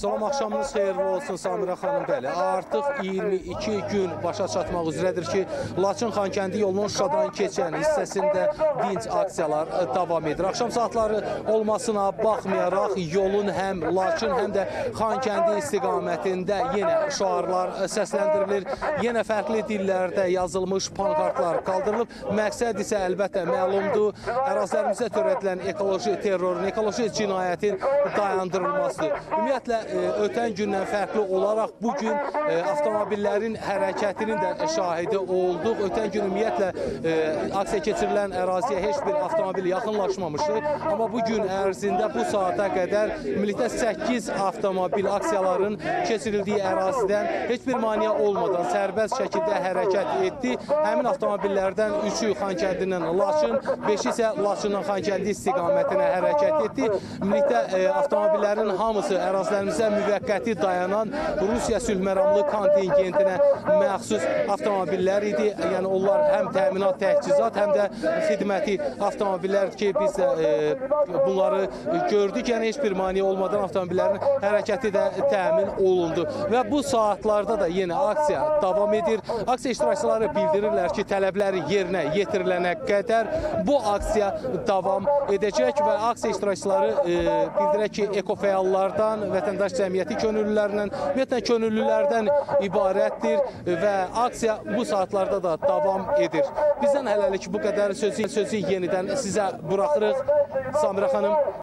Salam axşamınız xeyirli olsun Samirə xanım. Bəli, artıq 22 gün başa çatmaq üzrədir ki, Laçın Xankəndi yolunun Şuşadan keçən hissəsində dinc aksiyalar e, davam edir. Axşam saatları olmasına baxmayaraq yolun həm Laçın, həm də Xankəndi istiqamətində yenə şüarlar e, səsləndirilir. Yenə fərqli dillərdə yazılmış pankartlar qaldırılıb. Məqsəd isə əlbəttə məlumdur. Ərazilərimizə törədilən ekoloji terrorun, ekoloji cinayətin dayandırılmasıdır. Ümumiyyətlə ötən gündən fərqli olaraq bu gün avtomobillərin hərəkətinin də şahidi olduq. Ötən gün ümumiyyətlə aksiya keçirilən əraziyə heç bir avtomobil yaxınlaşmamışdı. Amma bu gün ərzində bu saata qədər ümumilikdə 8 avtomobil aksiyaların keçirildiyi ərazidən heç bir maneə olmadan sərbəst şəkildə hərəkət etdi. Həmin avtomobillərdən 3-ü Xankəndindən Laçın, 5-i isə Laçından Xankəndi istiqamətinə hərəkət etdi. Ümumilikdə avtomobillərin hamısı ərazilərimizə müvəqqəti dayanan Rusiya sülhməramlı kontingentinə məxsus avtomobillər idi. Yəni onlar həm təminat təchizat, həm də xidməti avtomobillər ki, biz də e, bunları gördük. Yəni heç bir maneə olmadan avtomobillərin hərəkəti də təmin olundu. Və bu saatlarda da yenə aksiya davam edir. Aksiya iştirakçıları bildirirlər ki, tələbləri yerinə yetirilənə qədər bu aksiya davam edəcək və aksiya iştirakçıları e, bildirək ki, ekofəallardan, vətəndaş cəmiyyəti könüllülərindən, ümumiyyətlə könüllülərdən ibarətdir və aksiya bu saatlarda da davam edir. Bizdən hələlik bu qədər sözü, sözü yenidən sizə buraxırıq. Samirə xanım.